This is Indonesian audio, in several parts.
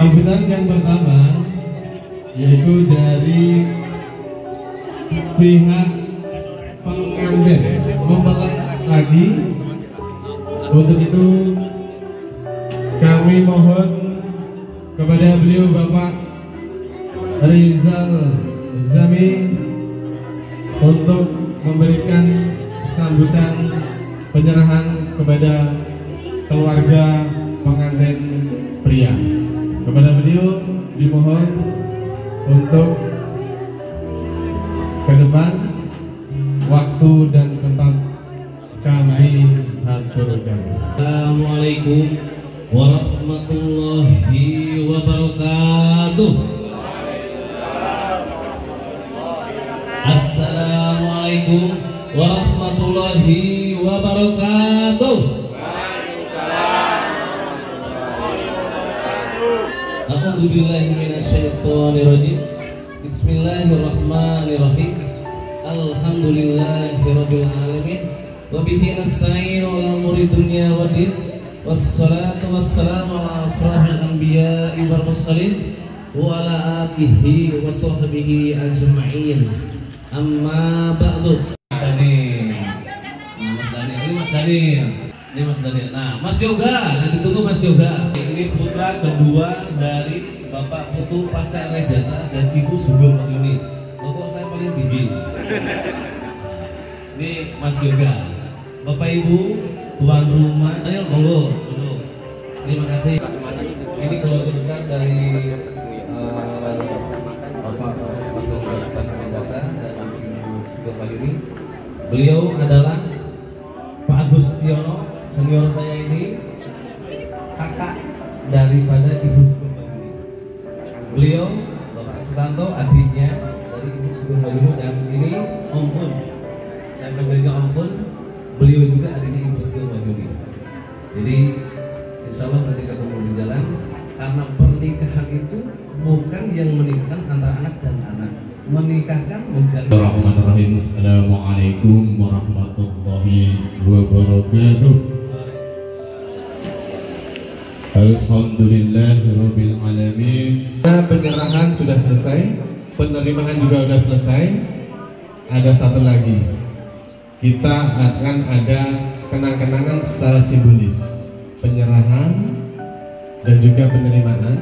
Sambutan yang pertama yaitu dari pihak pengantin mempelai lagi. Untuk itu kami mohon kepada beliau Bapak Rizal Zami untuk memberikan sambutan penyerahan kepada keluarga pengantin pria. Kepada beliau dimohon untuk ke depan waktu dan tempat kami aturkan. Assalamualaikum warahmatullahi wabarakatuh. Assalamualaikum warahmatullahi wabarakatuh. A'udzu billahi minasyaitonir rajim. Bismillahirrahmanirrahim. Alhamdulillahirabbil alamin. Wa bihi nasta'inu ala umuri dunya waddin. Wassalatu wassalamu ala asrafil anbiya'i wal mursalin wa ala alihi wa sahbihi ajma'in. Amma ba'du. Daniel. Mas Daniel ini Mas Daniel. Ini Mas Daniel. Nah, Mas Yoga, nanti tunggu Mas Yoga. Ini putra kedua dari Bapak Putu Pasar Jasa dan Ibu Sugeng Ini. Loh kok saya paling tinggi? Ini Mas Yoga. Bapak Ibu, tuan rumah, Daniel monggo. Terima kasih. Ini keluarga besar dari eh, Bapak Pasar Jasa dan Ibu Sugeng ini. Beliau adalah daripada Ibu Sugeng Bayuni. Beliau Bapak Sutanto adiknya dari Ibu Sugeng Bayuni dan ini Om Pun. Saya panggilnya Om Pun. Beliau juga adiknya Ibu Sugeng Bayuni. Jadi Insya Allah nanti ketemu di jalan karena pernikahan itu bukan yang menikahkan antara anak dan anak menikahkan Bismillahirrahmanirrahim. Assalamualaikum warahmatullahi wabarakatuh. Alhamdulillahirabbil alamin. Nah, penyerahan sudah selesai, penerimaan juga sudah selesai. Ada satu lagi. Kita akan ada kenang-kenangan secara simbolis. Penyerahan dan juga penerimaan.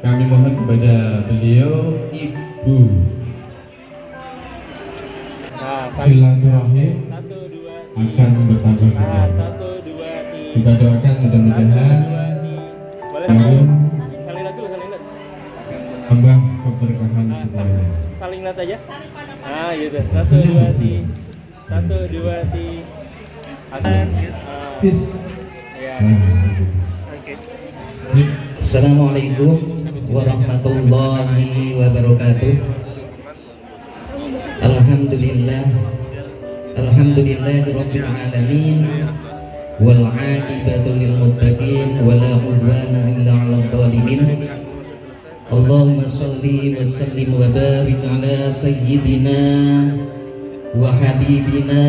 Kami mohon kepada beliau Ibu silaturahim akan bertambah ah. Kita doakan mudah-mudahan tahun tambah keberkahan semuanya. Saling lihat aja. Ah, gitu. Satu, dua, tiga. Satu, dua, tiga. Akan. Cis. Ya. Nah, Oke. sip. Assalamualaikum warahmatullahi wabarakatuh. Alhamdulillah Alhamdulillah Rabbil Alamin Wal aqibatu lil muttaqin Wa la udwana illa ala zalimin. Allahumma salli wa sallim wa barik ala sayyidina Wa habibina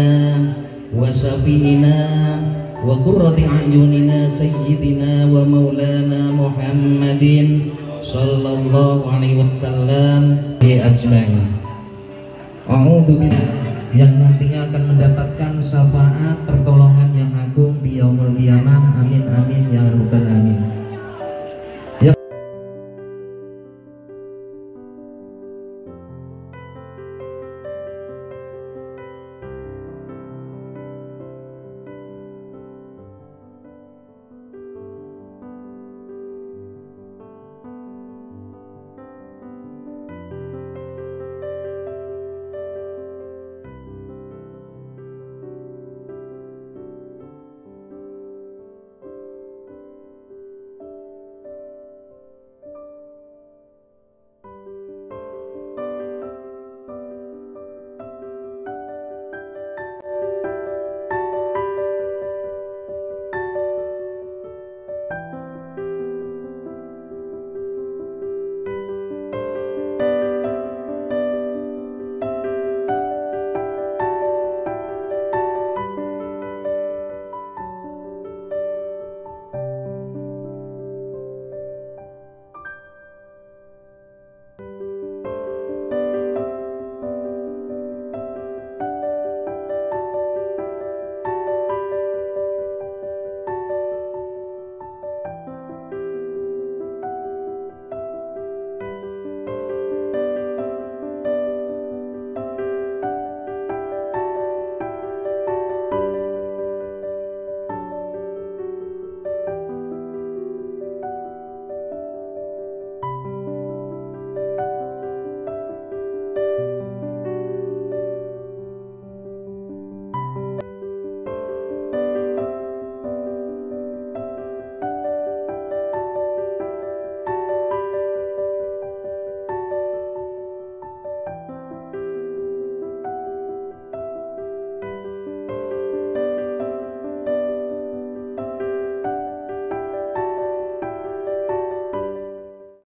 Wa syafi'ina Wa qurrati a'yunina sayyidina Wa maulana Muhammadin Sallallahu alaihi wasallam. Ya ajma'in. A'udzu yang nantinya akan mendapatkan syafaat pertolongan yang